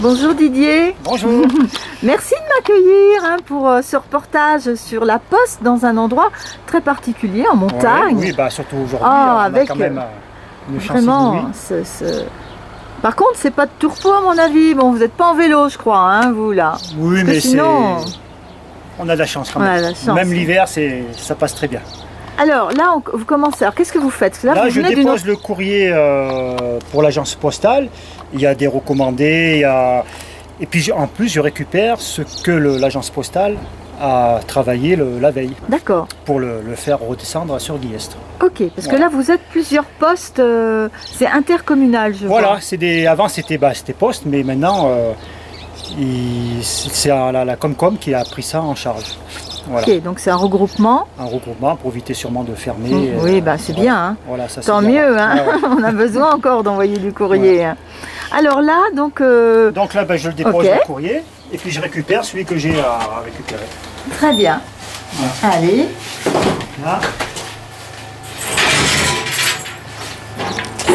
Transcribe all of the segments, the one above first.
Bonjour Didier. Bonjour. Merci de m'accueillir hein, pour euh, ce reportage sur la poste dans un endroit très particulier en montagne. Ouais, oui, bah surtout aujourd'hui, Ah, a avec, quand même euh, une chance Vraiment. ce- ce- Par contre, c'est pas de tourpeau à mon avis. Bon, vous n'êtes pas en vélo, je crois, hein, vous là. Oui, mais sinon- c'est... On a de la chance quand même. Même l'hiver, c'est... ça passe très bien. Alors là, on- vous commencez. Alors, qu'est-ce que vous faites? Là, Là, vous je dépose le courrier euh, pour l'agence postale. Il y a des recommandés, il y a... Et puis en plus, je récupère ce que l'agence postale a travaillé le- la veille D'accord. pour le, le faire redescendre sur Guillestre. Ok. Parce que Voilà. là, vous êtes plusieurs postes. euh, c'est intercommunal, je Voilà, vois. c'est des... avant c'était bah, poste, mais maintenant euh, c'est la Comcom qui a pris ça en charge. Voilà. Ok. Donc c'est un regroupement. Un regroupement pour éviter sûrement de fermer. Euh, oui, bah c'est bien. hein. Voilà, ça, c'est Tant bien. mieux. Hein. Ouais. on a besoin encore d'envoyer du courrier. hein. Alors là, donc euh, Donc là, ben, je le dépose Ok. le courrier et puis je récupère celui que j'ai à récupérer. très bien. Allez. Là,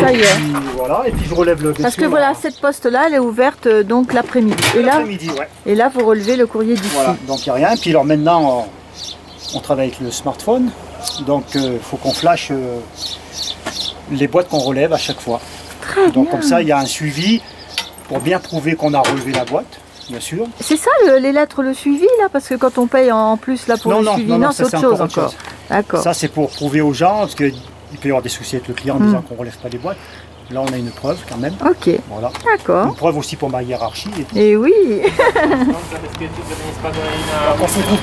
Ça y est. puis voilà, et puis je relève le Parce que voilà, là. cette poste-là, elle est ouverte euh, donc l'après-midi. Et là, ouais. et là, vous relevez le courrier d'ici. Voilà, donc il n'y a rien. Puis alors maintenant, on, on travaille avec le smartphone. Donc il faut qu'on flash euh, les boîtes qu'on relève à chaque fois. Très Donc bien. comme ça, il y a un suivi pour bien prouver qu'on a relevé la boîte, bien sûr. C'est ça le- les lettres, le suivi là? Parce que quand on paye en plus là pour Non, le non, suivi, non, c'est autre c'est chose encore autre. D'accord. Ça, c'est pour prouver aux gens, parce qu'il peut y avoir des soucis avec le client en Hmm. disant qu'on ne relève pas les boîtes. Là, on a une preuve quand même. Ok, Voilà. d'accord. Une preuve aussi pour ma hiérarchie. Et oui. Alors, on se retrouve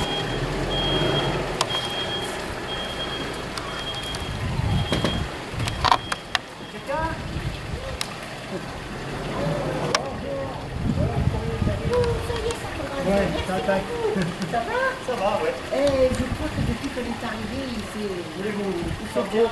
Ouais, ça va? Ça va, ouais. Eh, je crois que depuis qu'elle est arrivée, il s'est... Il fait beau.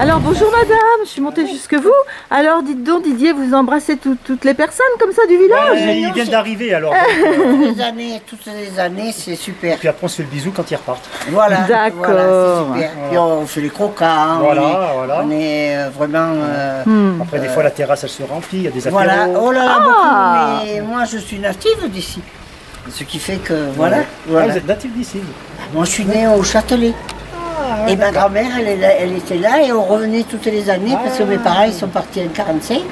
Alors bonjour madame, je suis montée jusque vous. Alors dites donc Didier, vous embrassez tout- toutes les personnes comme ça du village Ouais, ils viennent d'arriver alors. Toutes les années, toutes les années, c'est super. Puis après, on se fait le bisou quand ils repartent. Voilà. D'accord. Voilà, c'est super. Puis on fait les croquants. Voilà, on est, voilà. On est euh, vraiment... euh, Hmm. Après, des fois, la terrasse, elle se remplit, il y a des apéros. Voilà. Oh là là, Ah. beaucoup. Mais moi, je suis native d'ici. Ce qui fait que, voilà. Ah, vous êtes natif d'ici Moi, je suis née au Châtelet. Ah, Et ma grand-mère, elle, était là et on revenait toutes les années parce que mes parents, ils sont partis en 45. Et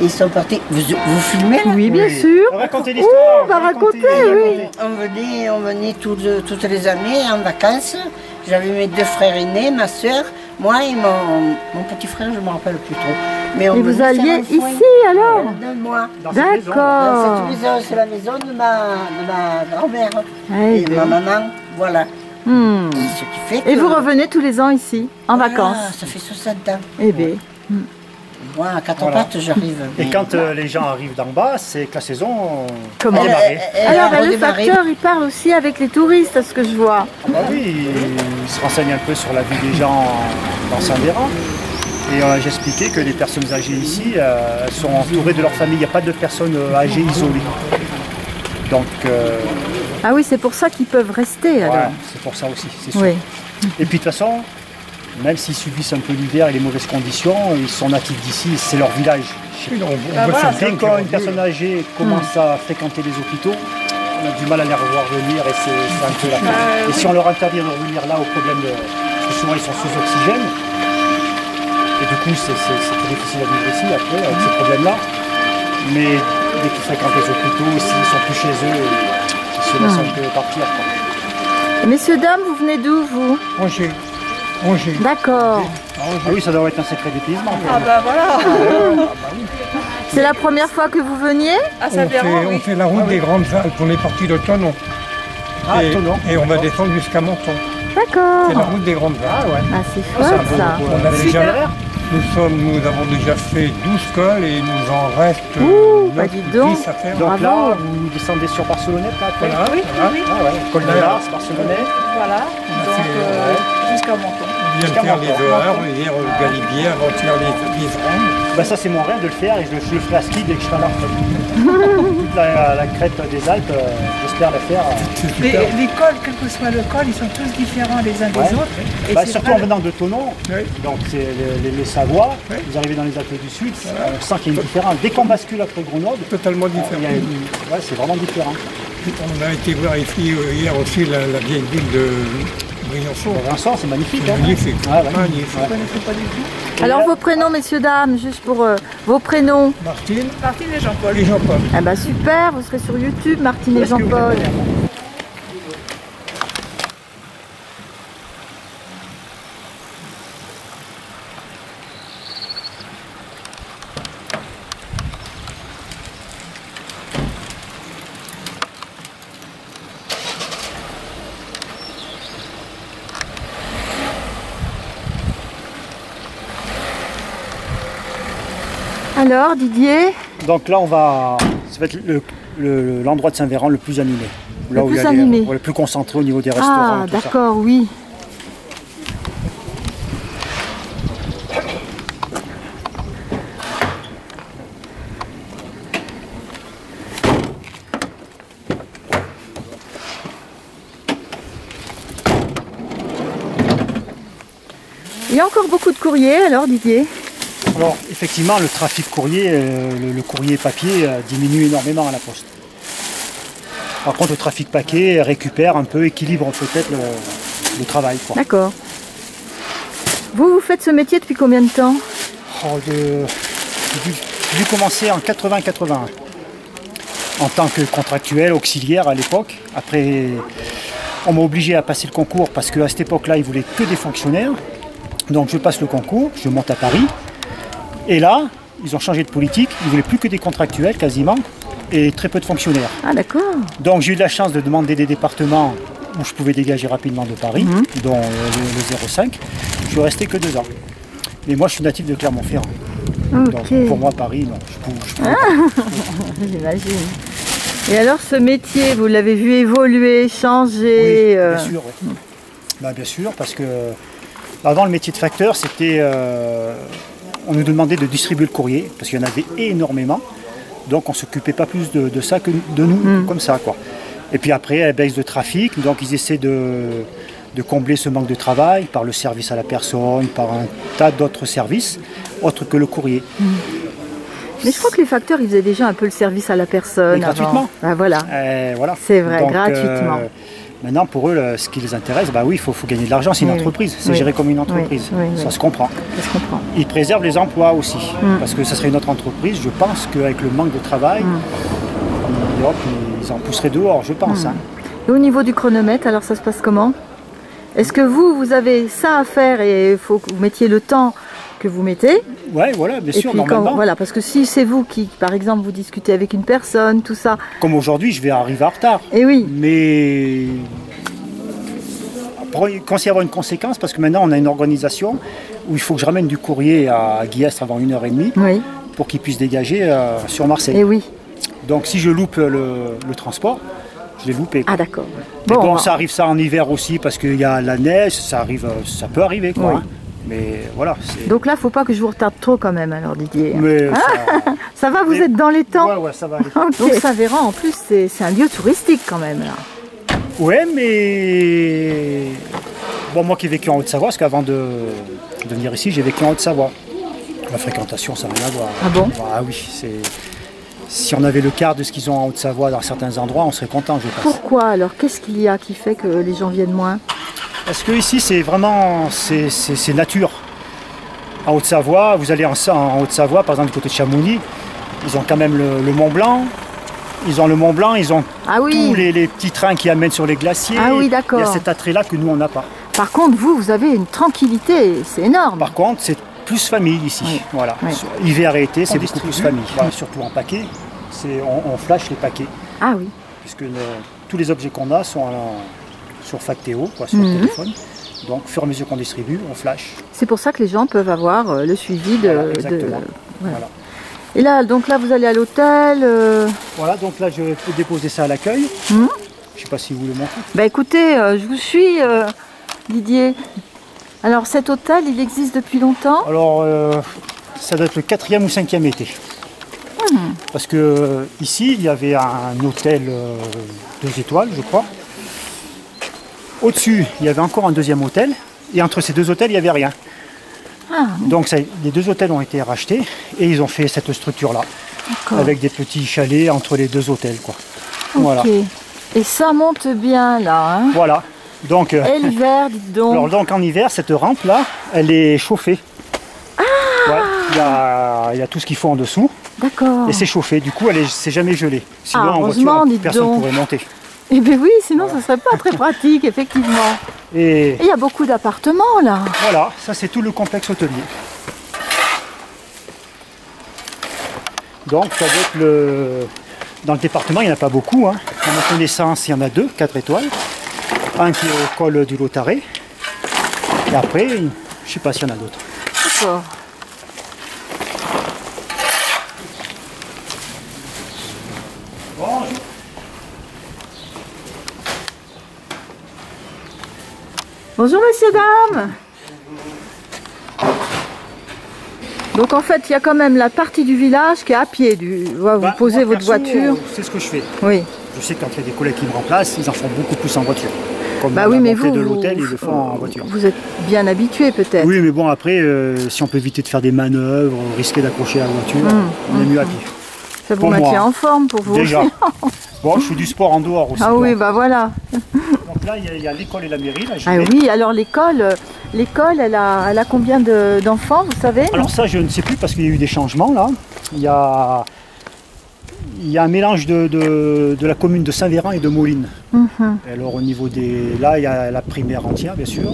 ils sont partis... Vous, vous filmez là? Oui, bien Oui. sûr. Racontez Ouh, l'histoire. on va raconter, oui. On venait, on venait toutes, toutes les années en vacances. J'avais mes deux frères aînés, ma soeur, moi et mon, mon petit frère, je ne me rappelle plus trop. Mais on Et vous alliez ici alors D'accord. cette maison, c'est la maison de ma, de ma grand-mère et ben. ma maman. Voilà. Hmm. Et ce qui fait que. Et vous revenez tous les ans ici, en Voilà, vacances Ça fait 60 ans. Eh bien, Moi, à quatre Voilà. pattes, j'arrive. Et mais- quand euh, les gens arrivent d'en bas, c'est que la saison Comment a Elle- a alors le redémarré. facteur, il parle aussi avec les touristes, à ce que je vois. Ah bah oui, ils se renseignent un peu sur la vie des gens dans Saint-Véran. Et euh, j'ai expliqué que les personnes âgées ici euh, sont entourées de leur famille. Il n'y a pas de personnes euh, âgées isolées. Donc, euh, Ah oui, c'est pour ça qu'ils peuvent rester alors. ouais, c'est pour ça aussi, c'est sûr. Oui. Et puis de toute façon, même s'ils subissent un peu l'hiver et les mauvaises conditions, ils sont natifs d'ici, c'est leur village. Dès qu'une personne âgée commence à fréquenter les hôpitaux, on a du mal à les revoir venir et c'est c'est un peu la peine. Et si on leur interdit de revenir là au problème de. Parce que souvent ils sont sous oxygène, et du coup c'est très difficile à vivre ici après avec ces problèmes-là. Mais dès qu'ils fréquentent les hôpitaux, s'ils sont plus chez eux, ils se laissent un peu partir. quoi. Messieurs, dames, vous venez d'où vous? Angers. Angers. D'accord. Ah oui, ça doit être un secret dépaysement. Ah bah voilà C'est la première fois que vous veniez? Ah On ça fait, verra, on oui. fait la route des Grandes Alpes. On est parti de Tonon. Ah, et, Tonon, et on va descendre jusqu'à Menton. D'accord. C'est la route des Grandes Ah Alpes. ouais. Ah, c'est Ah, c'est un chouette beau ça. beau- On a déjà, Super. Nous, sommes, nous avons déjà fait 12 cols et il nous en reste Ouh, bah neuf dis ou donc. 10 à faire. Donc là, vous descendez sur Barcelonnette là après Voilà, Oui, voilà. oui, Ah ouais, Col de Là. Lars, Barcelonnette. voilà. Donc euh, jusqu'à Menton. vient de faire les dehors, hier Galibier, avant-hier les liserons. Bah ça c'est mon rêve de le faire et je, je le ferai à ski dès que je serai à la retraite. Toute la, la crête des Alpes, euh, j'espère la faire. euh, Les, cols, quel que soit le col, ils sont tous différents les uns des Ouais. autres. Et Bah, surtout en venant de Tonon, Oui. donc c'est les, les- les Savoies, Ouais. vous arrivez dans les Alpes du Sud, on sent qu'il y a une différence. Dès qu'on bascule après Grenoble, Totalement a différent. une- ouais, c'est vraiment différent. On a été voir ici euh, hier aussi la, la vieille ville de Briançon. Vincent, c'est magnifique. Hein. magnifique. Ah, ouais. Magnifique. je ne connaissais pas du tout. Alors vos prénoms, messieurs, dames, juste pour euh, vos prénoms. Martine Martine et Jean-Paul. et Jean-Paul. Ah bah super, vous serez sur YouTube, Martine et Est-ce que vous Jean-Paul. Alors Didier, Donc là, on va. Ça va être le- le- l'endroit de Saint-Véran le plus animé. Là où plus il y a animé. le plus concentré au niveau des restaurants. ah d'accord, oui. Il y a encore beaucoup de courriers alors Didier? Alors, effectivement, le trafic courrier, euh, le, le courrier papier euh, diminue énormément à la poste. Par contre, le trafic paquet récupère un peu, équilibre peut-être le, le travail. D'accord. Vous, vous faites ce métier depuis combien de temps? Oh, J'ai dû, j'ai dû commencer en 80-81 en tant que contractuel auxiliaire à l'époque. Après, on m'a obligé à passer le concours parce qu'à cette époque-là, ils voulaient que des fonctionnaires. Donc je passe le concours, je monte à Paris. Et là, ils ont changé de politique. Ils voulaient plus que des contractuels quasiment et très peu de fonctionnaires. Ah d'accord. Donc j'ai eu de la chance de demander des départements où je pouvais dégager rapidement de Paris, dont euh, le, le 05. Je suis resté que deux ans. Mais moi je suis natif de Clermont-Ferrand. Donc pour moi Paris, non, je pouvais, je pouvais J'imagine. Et alors ce métier, vous l'avez vu évoluer, Oui, changer euh, bien sûr. oui. Bah, bien sûr, parce que avant le métier de facteur, c'était, euh, on nous demandait de distribuer le courrier, parce qu'il y en avait énormément. Donc on s'occupait pas plus de, de ça que de nous, Hmm. comme ça. Quoi. Et puis après, elle baisse de trafic, donc ils essaient de, de combler ce manque de travail par le service à la personne, par un tas d'autres services, autres que le courrier. Mais je crois que les facteurs, ils faisaient déjà un peu le service à la personne. Avant. gratuitement. Ah, voilà. Euh, voilà. C'est vrai, Donc, gratuitement. euh, maintenant, pour eux, le- ce qui les intéresse, bah oui, il faut, faut gagner de l'argent, c'est une Oui, entreprise, c'est Oui. géré comme une entreprise. Oui, ça se comprend. Ça se comprend. Ils préservent les emplois aussi, Mm. parce que ça serait une autre entreprise. Je pense qu'avec le manque de travail, Mm. ils, hop, ils en pousseraient dehors, je pense. Mm. hein. Et au niveau du chronomètre, alors ça se passe comment? Est-ce que vous, vous avez ça à faire et il faut que vous mettiez le temps que vous mettez Ouais, voilà, bien Et sûr, puis quand, normalement. voilà, parce que si c'est vous qui, par exemple, vous discutez avec une personne, tout ça, Comme aujourd'hui, je vais arriver en retard. et oui, Mais après, il y avoir une conséquence, parce que maintenant, on a une organisation où il faut que je ramène du courrier à Guillestre avant une heure et demie oui, pour qu'il puisse dégager euh, sur Marseille. et oui. Donc si je loupe le, le transport, je l'ai loupé. quoi. Ah d'accord. Bon, on va- ça arrive ça en hiver aussi parce qu'il y a la neige, ça arrive, euh, ça peut arriver quoi. Oui. hein. Mais voilà. Donc là, faut pas que je vous retarde trop quand même, alors Didier. Mais ça... Ça va, vous Mais- êtes dans les temps ouais, ouais, ça va aller. Donc Saint-Véran, en plus, c'est c'est un lieu touristique quand même. Là. Ouais, mais bon, moi qui ai vécu en Haute-Savoie, parce qu'avant de, de venir ici, j'ai vécu en Haute-Savoie. La fréquentation, ça n'a rien à voir. Ah bon? Ah oui, c'est. Si on avait le quart de ce qu'ils ont en Haute-Savoie dans certains endroits, on serait content, je pense. Pourquoi alors? Qu'est-ce qu'il y a qui fait que les gens viennent moins? Parce que ici, c'est vraiment c'est, c'est- c'est nature. En Haute-Savoie, vous allez en, en Haute-Savoie, par exemple du côté de Chamonix, ils ont quand même le, le Mont Blanc. Ils ont le Mont Blanc, ils ont Ah oui tous les, les petits trains qui amènent sur les glaciers. Ah oui, d'accord. Il y a cet attrait-là que nous, on n'a pas. Par contre, vous, vous avez une tranquillité, c'est énorme. Par contre, c'est plus famille ici. Oui. Voilà. Oui. Hiver et été, c'est On beaucoup plus famille. Voilà, surtout en paquet, c'est, on, on flash les paquets. Ah oui. Puisque le- tous les objets qu'on a sont en- sur Factéo, quoi, sur Mhm. le téléphone. Donc, au fur et à mesure qu'on distribue, on flash. C'est pour ça que les gens peuvent avoir euh, le suivi de. Voilà, de- exactement. voilà. Voilà. Et là, donc là, vous allez à l'hôtel. euh, Voilà, donc là je vais déposer ça à l'accueil. Mhm. Je sais pas si vous le montrez. Bah écoutez, euh, je vous suis, euh, Didier. Alors cet hôtel, il existe depuis longtemps? Alors, ça doit être le quatrième ou cinquième été. Parce que ici, il y avait un hôtel deux étoiles, je crois. Au-dessus, il y avait encore un deuxième hôtel. Et entre ces deux hôtels, il n'y avait rien. Ah, Donc ça- les deux hôtels ont été rachetés et ils ont fait cette structure-là. Avec des petits chalets entre les deux hôtels. Quoi. Voilà. Ok. Et ça monte bien là. Hein Voilà. Donc, euh, Et l'hiver, dites donc. alors, donc en hiver, cette rampe-là, elle est chauffée. Ah Ouais, il, y a, il y a tout ce qu'il faut en dessous D'accord. et c'est chauffé. Du coup, elle est, c'est jamais gelé. Sinon, Ah, en heureusement, voiture, personne ne pourrait monter. Eh bien oui, sinon ça serait pas très pratique, effectivement. Et Et il y a beaucoup d'appartements là. voilà, ça c'est tout le complexe hôtelier. Donc, ça doit être le... dans le département, il n'y en a pas beaucoup. Hein. À ma connaissance, il y en a deux, quatre étoiles. Un qui est au col du Lotaré. Et après, je ne sais pas s'il y en a d'autres. D'accord. Bonjour messieurs, dames. Donc en fait, il y a quand même la partie du village qui est à pied. Du... Vous Bah, posez votre perso, voiture. C'est ce que je fais. Oui. Je sais que quand il y a des collègues qui me remplacent, ils en font beaucoup plus en voiture. Comme Bah oui, mais vous, de l'hôtel, ils le font en voiture. vous êtes bien habitué peut-être. Oui, mais bon, après, euh, si on peut éviter de faire des manœuvres, risquer d'accrocher la voiture, Hum, on est mieux à pied. Ça vous maintient en forme pour vous. Déjà. bon, je fais du sport en dehors aussi. Ah oui, bah voilà. Là, il y a- il y a, l'école et la mairie. Là, Ah oui, alors l'école, l'école, elle a, elle a combien de- d'enfants, vous savez? Alors ça, je ne sais plus parce qu'il y a eu des changements là. Il y a, il y a un mélange de, de- de la commune de Saint-Véran et de Moulines. Mhm. Alors au niveau des... Là, il y a la primaire entière, bien sûr.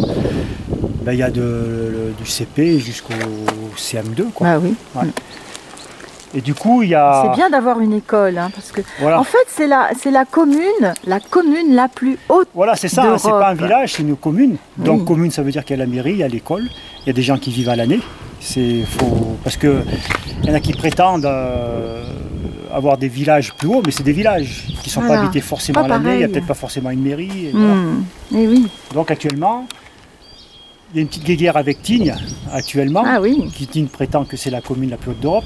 Ben, il y a de- le- du CP jusqu'au CM2. Quoi. Bah oui. Et du coup, il y a... C'est bien d'avoir une école, hein, parce que Voilà, en fait c'est la, c'est la commune, la commune la plus haute. voilà c'est ça. hein, c'est pas un village, c'est une commune. Donc commune, ça veut dire qu'il y a la mairie, il y a l'école. Il y a des gens qui vivent à l'année. C'est faut parce que il y en a qui prétendent euh, avoir des villages plus hauts, mais c'est des villages qui ne sont Voilà. pas habités forcément Pas à l'année. Il n'y a peut-être pas forcément une mairie. et voilà. Hmm. Et oui. Donc actuellement, il y a une petite guéguerre avec Tignes actuellement. Ah oui. Qui Tignes prétend que c'est la commune la plus haute d'Europe.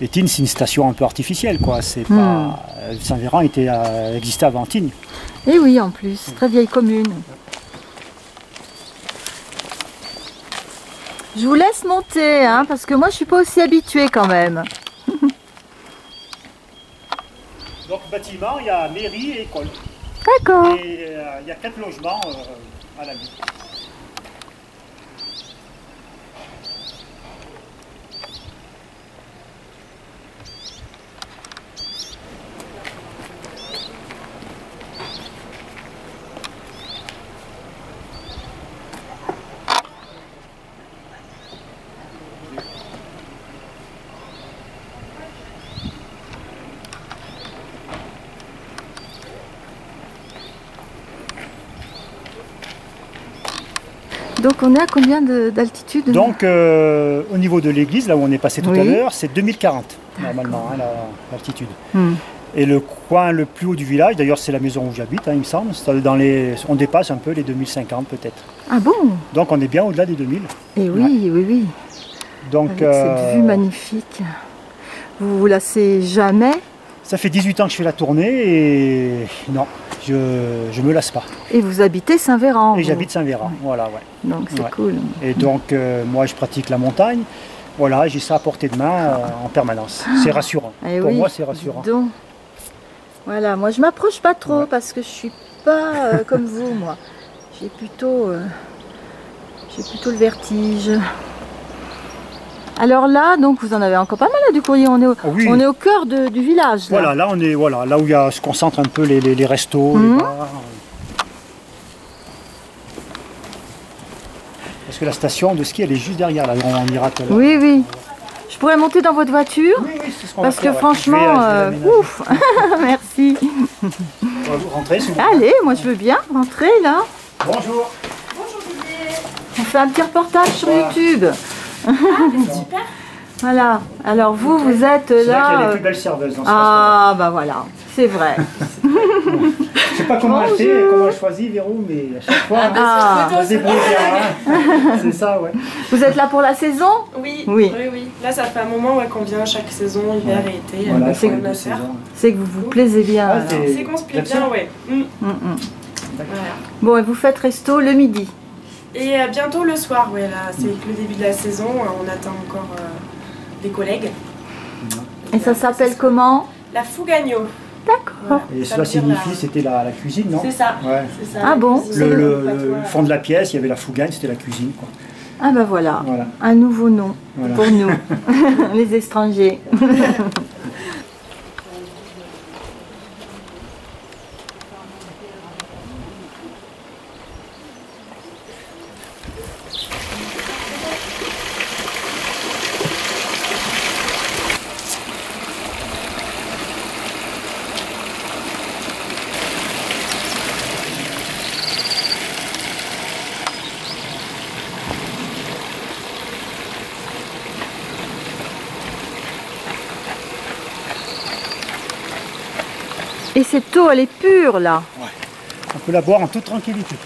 Et Tignes, c'est une station un peu artificielle, quoi. C'est Hmm. pas. euh, Saint-Véran était euh, existait avant Tignes. Et oui, en plus, très vieille commune. Je vous laisse monter, hein, parce que moi je suis pas aussi habituée quand même. Donc bâtiment, il y a mairie et école. D'accord. Et euh, il y a quatre logements euh, à la ville. Donc on est à combien de- d'altitude Donc euh, au niveau de l'église, là où on est passé tout Oui. à l'heure, c'est 2040 normalement hein, la- l'altitude. Hmm. Et le coin le plus haut du village, d'ailleurs c'est la maison où j'habite, hein, il me semble, c'est dans les, on dépasse un peu les 2050 peut-être. Ah bon? Donc on est bien au-delà des 2000. Et oui, oui, oui. Donc Avec euh, cette vue magnifique. Vous vous lassez jamais? Ça fait 18 ans que je fais la tournée et non, je ne me lasse pas. et vous habitez Saint-Véran. Et j'habite Saint-Véran, voilà, ouais. Donc c'est Ouais. cool. Et donc euh, moi je pratique la montagne, voilà, j'ai ça à portée de main euh, en permanence. C'est rassurant. Eh Pour oui, moi c'est rassurant. donc. Voilà, moi je m'approche pas trop parce que je suis pas euh, comme vous, moi. J'ai plutôt, j'ai plutôt le vertige. Alors là, donc vous en avez encore pas mal là, du courrier. On est au, Ah oui. on est au cœur de- du village. Là. Voilà, là on est voilà, là où il y a, se concentrent un peu les, les- les restos, Mhm. les bars. Parce que la station de ski elle est juste derrière là, on ira tout à l'heure. Oui, oui. Je pourrais monter dans votre voiture Oui, oui, c'est ce va parce que ouais. franchement, vais, euh, euh, ouf. Merci. On va vous rentrer, s'il vous plaît. Allez, moi je veux bien rentrer là. Bonjour. On fait un petit reportage sur Voilà. YouTube. Voilà. Alors vous, vous êtes C'est là qu'il y a là. les euh, plus belles serveuses dans ce Ah bah voilà, c'est vrai. restaurant. C'est pas comment elle fait, comment elle choisit, Véro, mais à chaque fois, Ah, bah, elle se débrouille bien. hein. C'est ça, ouais. Vous êtes là pour la saison? Oui, Oui. oui, oui, Là, ça fait un moment ouais, qu'on vient chaque saison, hiver et été. Voilà, c'est. C'est que vous vous plaisez bien. Ah, c'est- C'est qu'on se plaît bien, ouais. Mm. Mm, mm. Voilà. Bon, et vous faites resto le midi? Et euh, bientôt le soir, ouais, là, c'est le début de la saison. euh, On attend encore euh, des collègues. Et ça s'appelle comment? La Fougagno. D'accord. Et Ça cela signifie, la- c'était la, la cuisine, non? C'est ça. Ouais. c'est ça, Ah bon? Le, fond de la pièce, il y avait la fougagne, c'était la cuisine. Quoi. Ah bah voilà, Voilà. un nouveau nom Voilà. pour nous, les étrangers. Et cette eau, elle est pure là. On peut la boire en toute tranquillité.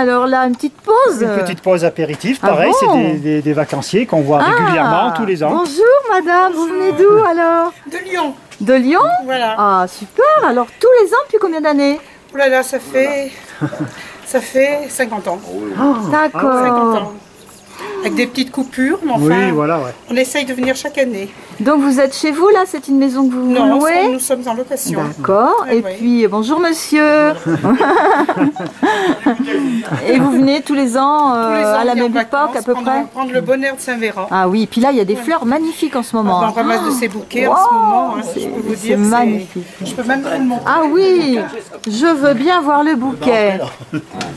Alors là, une petite pause. Une petite pause apéritif, Ah pareil, bon c'est des, des- des vacanciers qu'on voit Ah, régulièrement tous les ans. Bonjour madame, vous venez d'où alors? De Lyon, De Lyon voilà. Ah super, alors tous les ans depuis combien d'années Oh là là, ça fait, ça fait 50 ans. Oh, D'accord. 50 ans. Avec des petites coupures, mais enfin, Oui, voilà, ouais. on essaye de venir chaque année. Donc vous êtes chez vous là, c'est une maison que vous Non, louez nous sommes en location. D'accord. Et oui. puis bonjour monsieur. Et vous venez tous les ans, euh, Tous les ans, à la même époque à peu prendre, près Prendre le bonheur de Saint-Véran. Ah oui, puis là il y a des fleurs magnifiques en ce moment. on ramasse de ces bouquets en ce moment. hein, c'est- je peux vous c'est dire, magnifique. Je peux même vous le montrer. Ah oui, je veux bien voir le bouquet.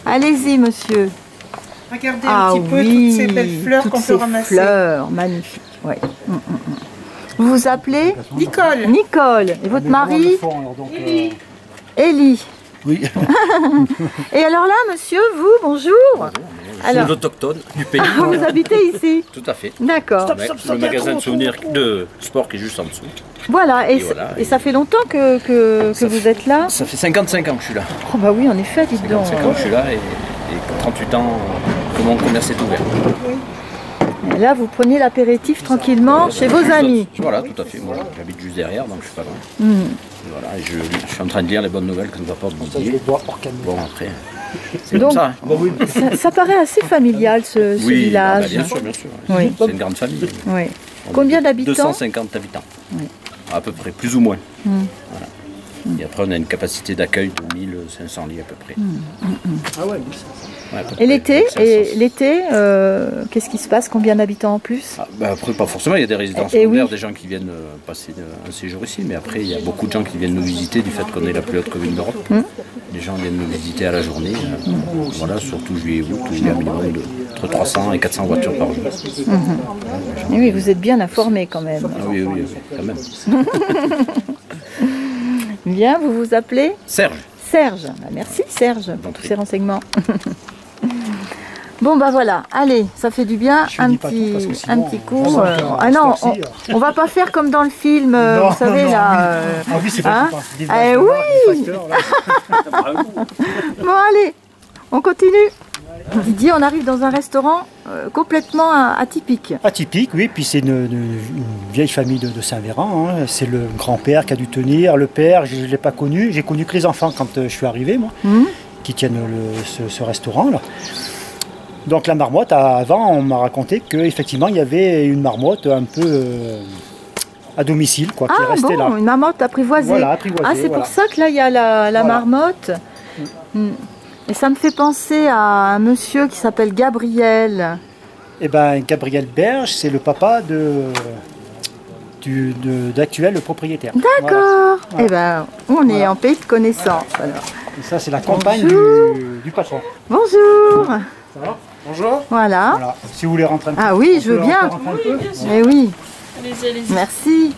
Allez-y monsieur. Regardez Ah un petit peu oui, toutes ces belles fleurs qu'on peut ramasser. fleurs magnifiques. Ouais. Mm, mm, mm. Vous vous appelez Nicole, Nicole et votre mari Fond, alors, donc, euh, Élie. Oui, Et alors là, monsieur, vous, bonjour. c'est Alors, l'autochtone du pays. vous habitez ici Tout à fait. D'accord. Avec le magasin de souvenirs de sport qui est juste en dessous. Voilà. Et, Et voilà. et ça fait longtemps que, que, vous fait- êtes là Ça fait 55 ans que je suis là. Oh bah oui, en effet, dites donc. 55 ans que je suis là et, et 38 ans que mon commerce est ouvert. Et Là, vous prenez l'apéritif tranquillement chez vos amis. Voilà, tout à fait. Moi, j'habite juste derrière, donc je suis pas loin. Hmm. Voilà, je, je suis en train de lire les bonnes nouvelles que nous apporte ça, je Didier. le bois hors caméra. Bon, après, c'est Donc- comme ça. hein. Ça, ça paraît assez familial, ce, ce Oui, ah bah, village. bien sûr, bien sûr. Oui. C'est une grande famille. Oui. Combien est d'habitants 250 habitants. À peu près, plus ou moins. Hmm. Voilà. Et après, on a une capacité d'accueil de 1500 lits à peu près. Ah ouais, oui, ça, ça. Ouais, Et l'été, 1500. et l'été, euh, qu'est-ce qui se passe? Combien d'habitants en plus? Ah, bah après, pas forcément, il y a des résidences Eh secondaires, oui. des gens qui viennent euh, passer un séjour ici, mais après, il y a beaucoup de gens qui viennent nous visiter du fait qu'on est la plus haute commune d'Europe. Hmm. Les gens viennent nous visiter à la journée, euh, voilà, surtout juillet et août, où il y a un minimum de entre 300 et 400 voitures par jour. Eh Oui, vous êtes bien informés quand même. Ah oui, oui, oui, quand même. Bien, vous vous appelez? Serge, Serge. Bah, merci Serge pour tous ces renseignements. bon bah voilà, allez, ça fait du bien, Je un petit, un petit coup. euh, ah non, on, raccourci, on va pas faire comme dans le film, euh, Non, vous savez non, là. oui. euh, Ah oui, c'est pas hein pas- Eh oui. facteurs. Bon allez, on continue. Didier, on arrive dans un restaurant euh, complètement atypique. Atypique, oui, puis c'est une, une- une vieille famille de, de Saint-Véran. hein. C'est le grand-père qui a dû tenir, le père, je ne l'ai pas connu. J'ai connu que les enfants quand je suis arrivé, moi, Hmm qui tiennent le- ce, ce restaurant-là. Donc la marmotte, avant, on m'a raconté qu'effectivement, il y avait une marmotte un peu euh, à domicile, quoi, qui ah bon, là. une marmotte apprivoisée. Voilà, apprivoisée, Ah, c'est voilà. pour ça que là, il y a la, la Voilà. marmotte. Hmm. Et ça me fait penser à un monsieur qui s'appelle Gabriel. Eh ben, Gabriel Berge, c'est le papa de d'actuel propriétaire. D'accord. Voilà. Eh ben, on est en pays de connaissance. Alors. Et ça, c'est la du, du patron. Bonjour. Bonjour. Voilà. Voilà. Si vous voulez rentrer un peu. Ah oui, je veux bien. encore rentrer un peu Eh oui. Allez-y, allez-y. Merci.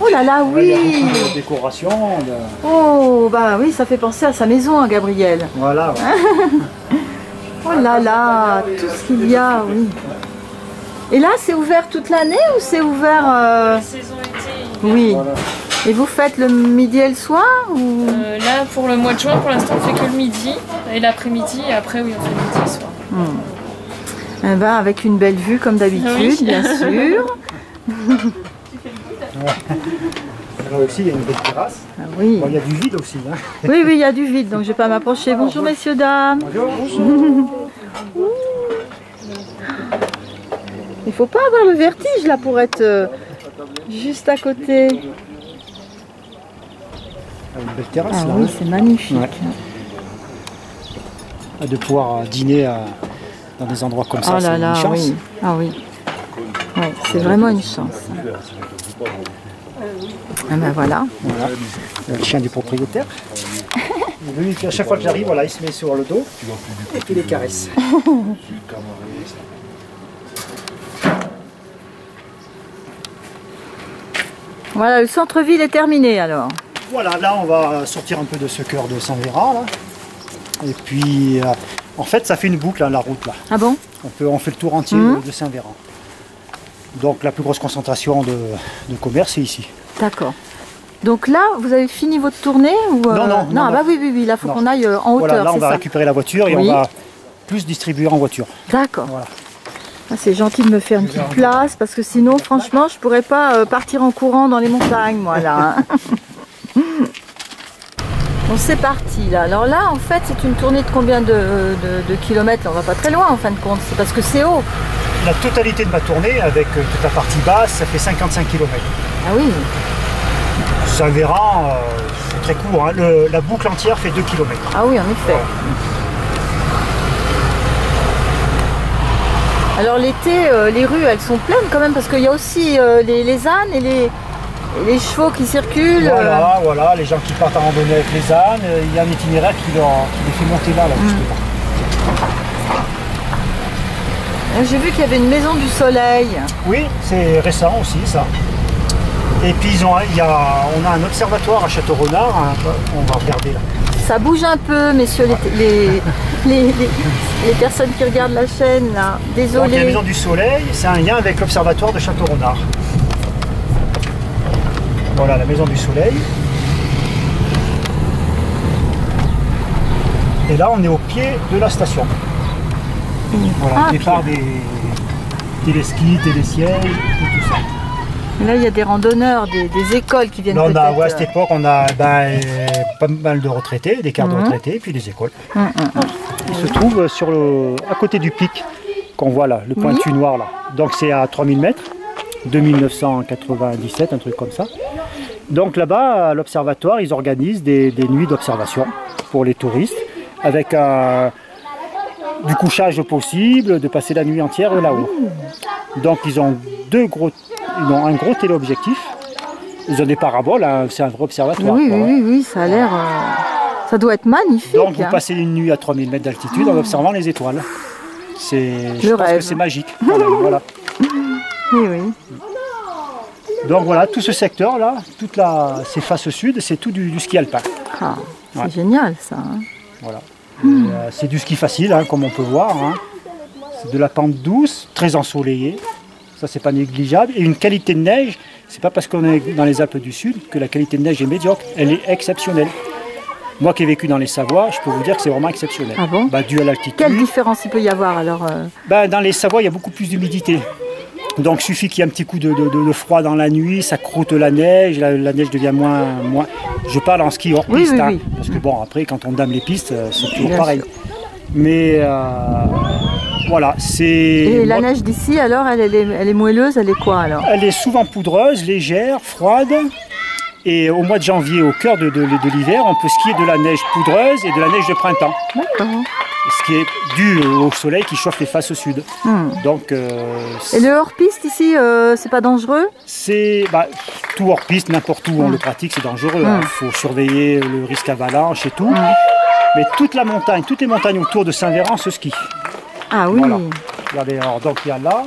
Oh là là, Il y a oui beaucoup de décorations. de- Oh, bah oui, ça fait penser à sa maison, à Gabriel. Voilà. ouais. Oh là là, tout ce qu'il y a, oui. Et là, c'est ouvert toute l'année ou c'est ouvert... euh, Saison été. Oui. Voilà. Et vous faites le midi et le soir ou... Euh, là, pour le mois de juin, pour l'instant, on fait que le midi et l'après-midi. Et après, oui, on fait le midi et le soir. Eh ben, avec une belle vue comme d'habitude, Oui. bien sûr. Là aussi, il y a une belle terrasse. Ah oui. Bon, il y a du vide aussi. hein. oui, oui, il y a du vide, donc je vais pas m'approcher. Bonjour messieurs, dames. Il faut pas avoir le vertige là pour être euh, juste à côté. Ah, Une belle terrasse. Ah là, oui, hein. c'est magnifique. Ah, De pouvoir euh, dîner euh, dans des endroits comme ça, Oh c'est là, une chance. oui. Ah oui. Ouais, c'est vraiment une chance. Ah ben voilà. Voilà. Le chien du propriétaire. Lui, à chaque fois que j'arrive, voilà, il se met sur le dos et puis les caresse. Voilà, le centre-ville est terminé alors. Voilà, là on va sortir un peu de ce cœur de Saint-Véran. là. Et puis, euh, en fait, ça fait une boucle, hein, la route là. Ah bon? On, peut, on fait le tour entier Mhm. de, Saint-Véran. Donc la plus grosse concentration de, de commerce, c'est ici. D'accord. Donc là, vous avez fini votre tournée ou euh, Non, non, non, ah non. bah oui, oui, oui, là, faut Non. qu'on aille euh, en hauteur, Voilà, là on va ça. récupérer la voiture et Oui. on va plus distribuer en voiture. D'accord. Voilà. Ah, c'est gentil de me faire une petite place parce que sinon, franchement, je pourrais pas euh, partir en courant dans les montagnes, moi là. hein. bon, c'est parti là. Alors là, en fait, c'est une tournée de combien de, de- de kilomètres On va pas très loin en fin de compte. C'est parce que c'est haut. La totalité de ma tournée, avec euh, toute la partie basse, ça fait 55 km. Ah oui. Saint-Véran, euh, c'est très court. hein. Le- la boucle entière fait 2 km. Ah oui, en effet. Alors l'été, euh, les rues, elles sont pleines quand même parce qu'il y a aussi euh, les, les ânes et les, les chevaux qui circulent. euh. Voilà, voilà, les gens qui partent en randonnée avec les ânes, euh, il y a un itinéraire qui, leur, qui les fait monter là, là justement. Euh, J'ai vu qu'il y avait une maison du soleil. Oui, c'est récent aussi ça. Et puis ils ont, il y a, on a un observatoire à Château-Renard, hein, on va regarder là. Ça bouge un peu, messieurs les, les, les, les- les personnes qui regardent la chaîne là. Donc a la Désolé. Maison du Soleil, c'est un lien avec l'observatoire de Château-Renard. Voilà la Maison du Soleil. Et là on est au pied de la station. Voilà, Ah, le départ des téléskis, télésièges et tout ça. Là, il y a des randonneurs, des, des écoles qui viennent Là, on a, ouais, à cette époque, on a ben, euh, pas mal de retraités, des quarts de Mhm. retraités, et puis des écoles. euh, hum, hum, hum. Il se trouve sur le, à côté du pic qu'on voit là, le pointu noir là. Donc c'est à 3000 mètres, 2997, un truc comme ça. Donc là-bas, à l'observatoire, ils organisent des, des nuits d'observation pour les touristes, avec un- du couchage possible, de passer la nuit entière là-haut. Donc ils ont deux gros, ils ont un gros téléobjectif. Ils ont des paraboles, hein, c'est un vrai observatoire. Oui, quoi, oui, oui, ça a l'air. euh, ça doit être magnifique. Donc vous hein. passez une nuit à 3000 mètres d'altitude en observant les étoiles. C'est, je Le pense rêve. que c'est magique. voilà. Oui, oui. Donc voilà, tout ce secteur là, toute la, ces faces sud, c'est tout du, du ski alpin. Ah, c'est Ouais. génial ça. hein. Voilà. Et, euh, c'est du ski facile, hein, comme on peut voir. hein. C'est de la pente douce, très ensoleillée. Ça c'est pas négligeable. Et une qualité de neige, c'est pas parce qu'on est dans les Alpes du Sud que la qualité de neige est médiocre. Elle est exceptionnelle. Moi qui ai vécu dans les Savoies, je peux vous dire que c'est vraiment exceptionnel. Ah bon? Bah, Dû à l'altitude. Quelle différence il peut y avoir alors euh, Ben, dans les Savoies, il y a beaucoup plus d'humidité. Donc, il suffit qu'il y ait un petit coup de, de- de- de froid dans la nuit, ça croûte la neige, la, la neige devient moins, moins. Je parle en ski hors Oui, piste, oui, hein, oui. parce que bon, après, quand on dame les pistes, euh, c'est toujours Bien pareil. sûr. Mais euh, voilà, c'est. Et la neige d'ici alors, elle, elle est, elle est moelleuse, elle est quoi alors? Elle est souvent poudreuse, légère, froide. Et au mois de janvier, au cœur de, de- de l'hiver, on peut skier de la neige poudreuse et de la neige de printemps. D'accord. Ce qui est dû au soleil qui chauffe les faces au sud. Hmm. Donc, euh, Et le hors-piste ici, euh, c'est pas dangereux? C'est bah, tout hors piste, n'importe où on le pratique, c'est dangereux. Il Mm. faut surveiller le risque avalanche et tout. Mais toute la montagne, toutes les montagnes autour de Saint-Véran se skient. Ah oui. Voilà. Regardez, alors donc il y a là,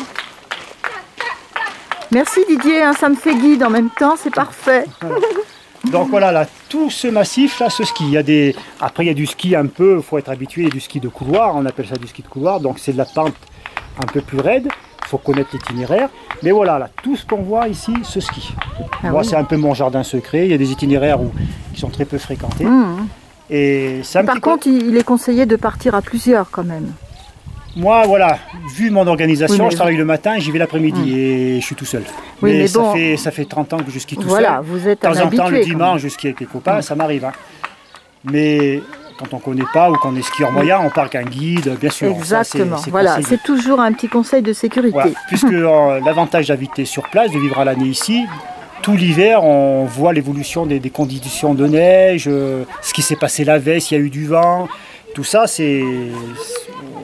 Merci Didier, hein, ça me fait guide en même temps, c'est parfait. Donc voilà, là, tout ce massif, là, ce ski. Il y a des... Après, il y a du ski un peu, il faut être habitué, il y a du ski de couloir, on appelle ça du ski de couloir, donc c'est de la pente un peu plus raide, il faut connaître l'itinéraire. Mais voilà, là, tout ce qu'on voit ici, ce ski. Ah Moi, oui. c'est un peu mon jardin secret, il y a des itinéraires où, qui sont très peu fréquentés. Mmh. Et Par contre, il est conseillé de partir à plusieurs quand même. Moi, voilà, vu mon organisation, Oui, je travaille le matin, j'y vais l'après-midi et je suis tout seul. Oui, mais ça, bon. fait, ça fait 30 ans que je skie tout Voilà, seul. vous êtes De un temps en temps, le dimanche, je skie avec les copains, ça m'arrive. hein. Mais quand on ne connaît pas ou qu'on est skieur moyen, on part qu'un guide, bien sûr. ça, Exactement. voilà, c'est toujours un petit conseil de sécurité. Voilà, Puisque euh, l'avantage d'habiter sur place, de vivre à l'année ici, tout l'hiver, on voit l'évolution des, des conditions de neige, euh, ce qui s'est passé la veille, s'il y a eu du vent. Tout ça, c'est-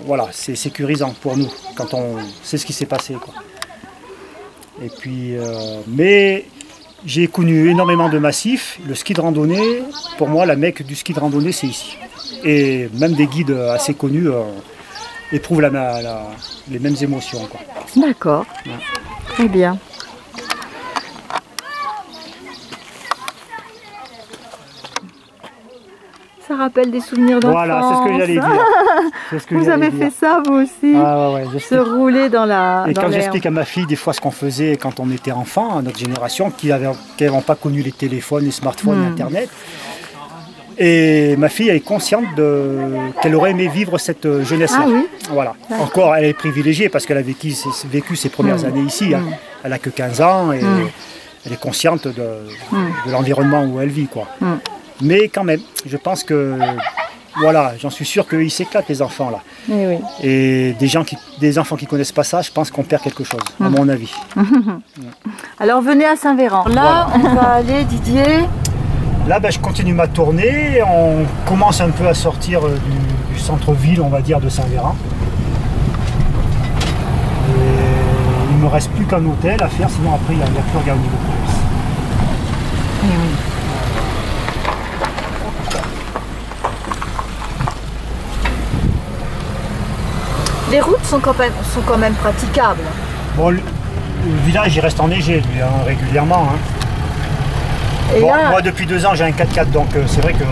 voilà, c'est sécurisant pour nous quand on sait ce qui s'est passé. quoi. Et puis, euh, mais j'ai connu énormément de massifs. Le ski de randonnée, pour moi, la mecque du ski de randonnée, c'est ici. Et même des guides assez connus euh, éprouvent la- la- les mêmes émotions. D'accord. Très bien. Ça rappelle des souvenirs d'enfance. Voilà, c'est ce que j'allais dire. C'est ce que Vous avez dire. fait ça vous aussi Ah ouais, ouais, Se rouler dans la Et dans quand j'explique à ma fille des fois ce qu'on faisait quand on était enfant, à notre génération, qui n'avait pas connu les téléphones, les smartphones, Hmm. Internet, et ma fille elle est consciente qu'elle aurait aimé vivre cette euh, jeunesse-là. Ah oui Voilà. Encore, elle est privilégiée parce qu'elle a vécu, ses- vécu ses premières Mm. années ici. hein. Elle a que 15 ans et Mm. elle est consciente de, de l'environnement où elle vit. Quoi. Mais quand même, je pense que, voilà, j'en suis sûr qu'ils s'éclatent les enfants là. Oui, oui. Et des, gens qui, des enfants qui connaissent pas ça, je pense qu'on perd quelque chose, à mon avis. Alors venez à Saint-Véran. Là, on va aller, Didier. Là, ben, je continue ma tournée. On commence un peu à sortir euh, du, du centre-ville, on va dire, de Saint-Véran. Et Il me reste plus qu'un hôtel à faire, sinon après, il n'y a, plus rien au niveau course. Les routes sont quand même, sont quand même praticables. Bon, le, le village, il reste enneigé, lui, hein, régulièrement. hein. Et Bon, là, Moi, depuis deux ans, j'ai un 4x4, donc euh, c'est vrai que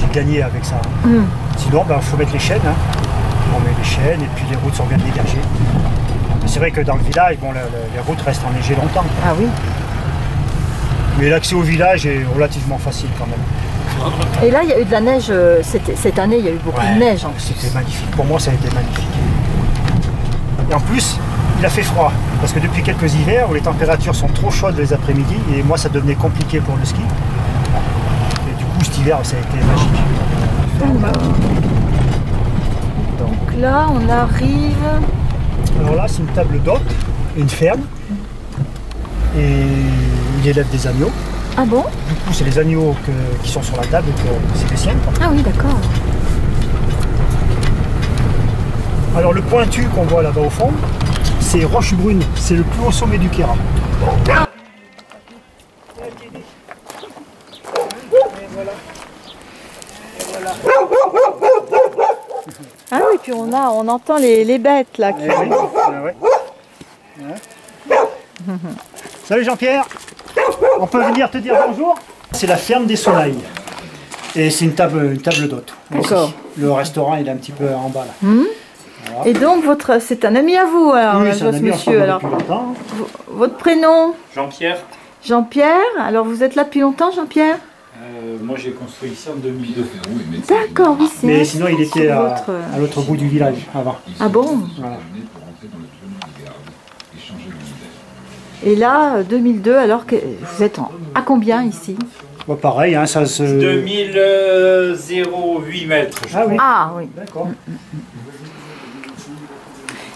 j'ai gagné avec ça. Hmm. Sinon, il faut mettre les chaînes. hein. On met les chaînes et puis les routes sont bien dégagées. C'est vrai que dans le village, bon, les routes restent enneigées longtemps. ah oui. Mais l'accès au village est relativement facile quand même. Et là, il y a eu de la neige. euh, Cette, cette année, il y a eu beaucoup Ouais, de neige. C'était magnifique. Pour moi, ça a été magnifique. Et en plus, il a fait froid. Parce que depuis quelques hivers où les températures sont trop chaudes les après-midi, et moi, ça devenait compliqué pour le ski. Et du coup, cet hiver, ça a été magique. Donc là, on arrive. Alors là, c'est une table d'hôte, une ferme. Et il élève des agneaux. Ah bon? Du coup, c'est les agneaux que- qui sont sur la table, que c'est les siens. Ah oui, d'accord. Alors le pointu qu'on voit là-bas au fond, c'est Roche Brune, c'est le plus haut sommet du Kéra. Ah oui, puis on a, on entend les, les bêtes là. Qui... Eh oui, ah ouais. Ouais. Salut Jean-Pierre, on peut venir te dire bonjour C'est la ferme des Soleils. Et c'est une table, une table d'hôte. Le restaurant il est un petit peu en bas là. Et donc votre, c'est un ami à vous alors, oui, ce monsieur. Alors, votre prénom? Jean-Pierre, Jean-Pierre? Alors vous êtes là depuis longtemps, Jean-Pierre? Euh, moi j'ai construit ici en 2002. D'accord, oui, c'est Mais vrai, sinon il était à, votre- à l'autre bout du village avant. Ah bon? Voilà. Et là, euh, 2002, alors que vous êtes en- à combien ici? Bon, pareil, hein, ça se. 2008 mètres. je Ah oui. Ah oui. D'accord.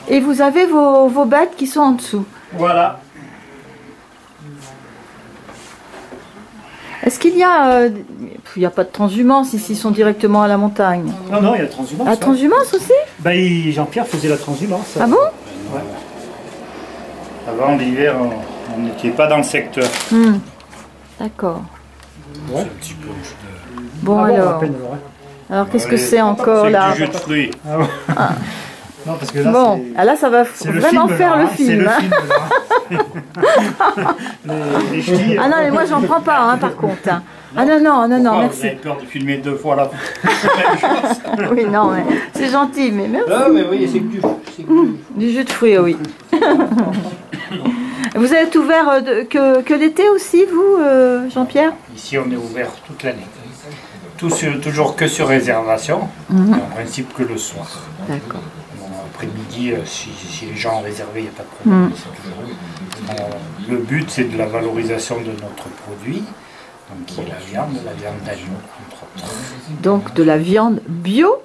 Et vous avez vos, vos bêtes qui sont en dessous. Voilà. Est-ce qu'il y a... euh, il n'y a pas de transhumance ici, ils sont directement à la montagne? Non, non, il y a la transhumance. La ouais. transhumance aussi? Il- Jean-Pierre faisait la transhumance. Ah bon? Avant l'hiver, on- n'était pas dans le secteur. Hmm. D'accord. Ouais. Bon Ah bon, alors, peine, alors, ouais. alors qu'est-ce que Ouais, c'est encore C'est là? du jus de fruits. Ah ouais. Non, parce que là, Bon, ah là, ça va vraiment film, faire là, le hein, film. le film, là. les, les ch'tis, Ah non, mais moi, j'en prends pas, hein, par contre. hein. Ah non, non, non, non, merci. Vous avez peur de filmer deux fois la Oui, non, mais c'est gentil, mais merci. Ah, mais oui, c'est que du. que du- Du jus de fruits, oui. vous êtes ouvert euh, de- que, que l'été aussi, vous, euh, Jean-Pierre? Ici, on est ouvert toute l'année. Tout toujours que sur réservation, et en principe que le soir. D'accord. Bon, Après-midi, euh, si, si les gens ont réservé, il n'y a pas de problème. C'est toujours- Euh, le but, c'est de la valorisation de notre produit, donc qui est la viande, la viande d'agneau, entre autres. Donc de la viande bio,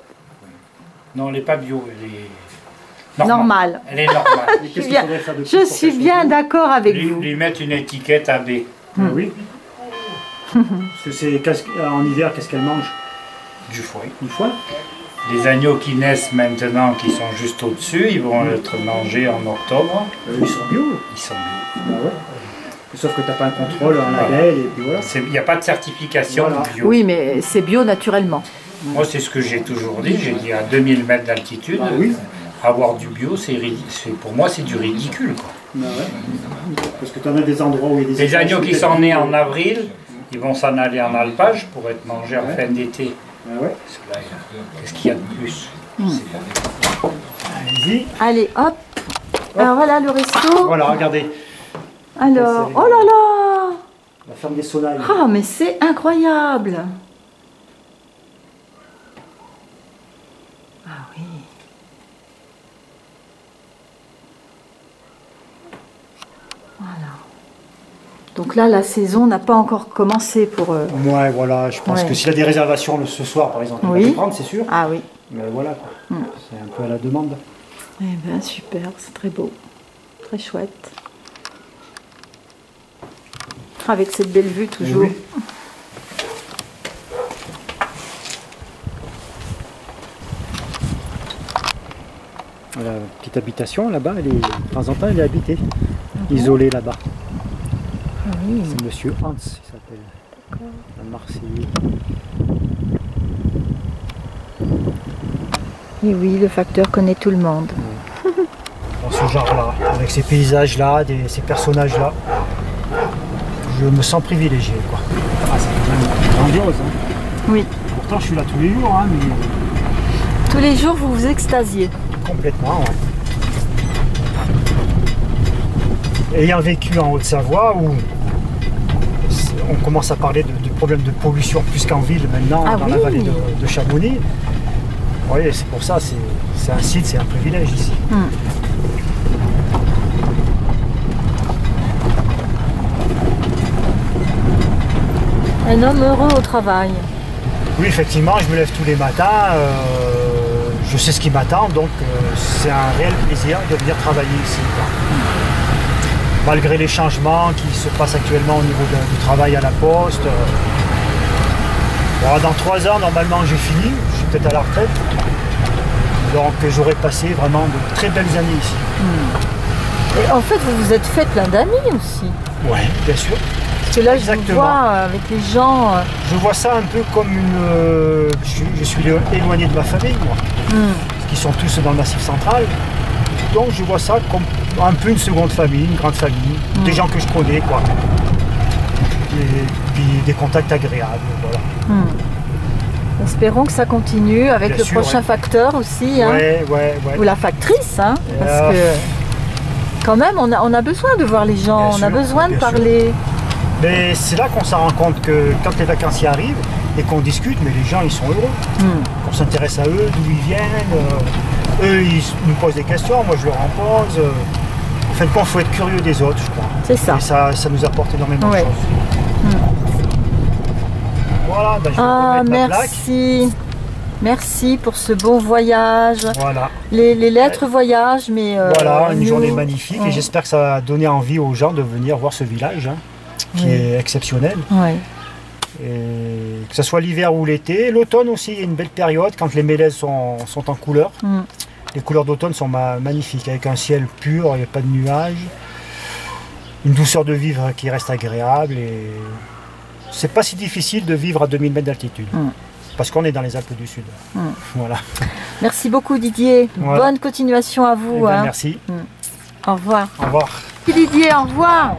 Non, elle n'est pas bio, elle est normale. Elle est normale. Je suis bien, je suis bien d'accord avec lui, vous. lui mettre une étiquette AB. Ah oui. Parce que c'est en hiver, qu'est-ce qu'elle mange? Du foie. Du foie Les agneaux qui naissent maintenant, qui sont juste au-dessus, ils vont être mangés en octobre. Euh, Ils sont bio. Ils sont bio. Ah ouais. Sauf que tu n'as pas un contrôle, un label, et puis voilà. Il n'y a pas de certification Voilà. bio. Oui, mais c'est bio naturellement. Moi, c'est ce que j'ai toujours dit. J'ai dit à 2000 mètres d'altitude, Ah oui. avoir du bio, c'est pour moi, c'est du ridicule. quoi. Ah ouais. Parce que tu en as des endroits où il y a des Les agneaux qui sont nés en avril, ils vont s'en aller en alpage pour être mangés en Ouais. fin d'été. Ah ouais. Qu'est-ce qu'il y a de plus Je sais pas. Allez-y. Allez, hop. Alors voilà le resto. Voilà, regardez. Alors, oh là là La ferme des Sonailles. Ah, mais c'est incroyable Ah oui. Voilà. Donc là, la saison n'a pas encore commencé pour eux. Ouais, voilà, je pense Ouais. que s'il y a des réservations le- ce soir, par exemple, on va Oui. les prendre, c'est sûr. Ah oui. Mais voilà, quoi. Mm. c'est un peu à la demande. Eh bien, super, c'est très beau. Très chouette. Avec cette belle vue toujours. oui. Voilà, petite habitation là-bas, elle est, de temps en temps, elle est habitée, isolée là-bas. Oui. C'est Monsieur Hans, il s'appelle. Un Marseillais. Et oui, le facteur connaît tout le monde. Dans ce genre-là, avec ces paysages-là, ces personnages-là, je me sens privilégié, quoi. Ah, c'est quand même grandiose. hein. Oui. Pourtant, je suis là tous les jours, hein, mais Tous les jours, vous vous extasiez. Complètement, ouais. Ayant vécu en Haute-Savoie, où on commence à parler de, problèmes de pollution plus qu'en ville maintenant, Ah dans oui. la vallée de, de Chamonix. Oui, c'est pour ça, c'est un site, c'est un privilège ici. Hmm. Un homme heureux au travail. Oui, effectivement, je me lève tous les matins, euh, je sais ce qui m'attend, donc euh, c'est un réel plaisir de venir travailler ici. quoi. Malgré les changements qui se passent actuellement au niveau de- du travail à la poste. euh, bon, dans trois ans, normalement, j'ai fini, je suis peut-être à la retraite. Donc j'aurais passé vraiment de très belles années ici. Et en fait, vous vous êtes fait plein d'amis aussi. Oui, bien sûr. Parce que là, je vous Exactement. vois euh, avec les gens. euh, Je vois ça un peu comme une... je, suis, je suis éloigné de ma famille, moi. hmm. qui sont tous dans le massif central. Donc je vois ça comme un peu une seconde famille, une grande famille, Mm. des gens que je connais, quoi. Et puis des contacts agréables, voilà. hmm. Espérons que ça continue avec Bien le sûr, prochain ouais. facteur aussi. hein. Ouais, ouais, ouais. Ou la factrice, hein, parce Euh, que quand même, on a, on a besoin de voir les gens, Bien on a sûr, besoin de sûr. parler. Mais c'est là qu'on s'en rend compte que quand les vacanciers arrivent et qu'on discute, mais les gens ils sont heureux. Hmm. Qu'on s'intéresse à eux, d'où ils viennent. euh, eux ils nous posent des questions, moi je leur en pose. euh. En fait, il faut être curieux des autres, je crois. C'est ça. Et ça, ça nous apporte énormément Ouais. de choses. Voilà, ben, je Ah, merci. Merci pour ce bon voyage. Voilà. Les, les lettres voyagent, mais. euh, Voilà, une nous- journée magnifique Ouais. et j'espère que ça va donner envie aux gens de venir voir ce village hein, qui Oui. est exceptionnel. Ouais. Et que ce soit l'hiver ou l'été. L'automne aussi est une belle période quand les mélèzes sont, sont en couleur. Mm. Les couleurs d'automne sont ma- magnifiques avec un ciel pur, il n'y a pas de nuages. Une douceur de vivre qui reste agréable et c'est pas si difficile de vivre à 2000 mètres d'altitude. Mm. Parce qu'on est dans les Alpes du Sud. Mm. Voilà. Merci beaucoup Didier. Voilà. Bonne continuation à vous. Eh ben, hein. Merci. Au revoir. Au revoir. Didier, au revoir.